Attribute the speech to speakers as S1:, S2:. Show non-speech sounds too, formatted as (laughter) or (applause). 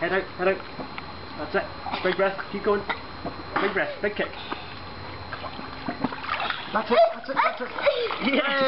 S1: Head out, head out. That's it. Big breath. Keep going. Big breath. Big kick. That's it, that's it, that's it. (laughs) Yay!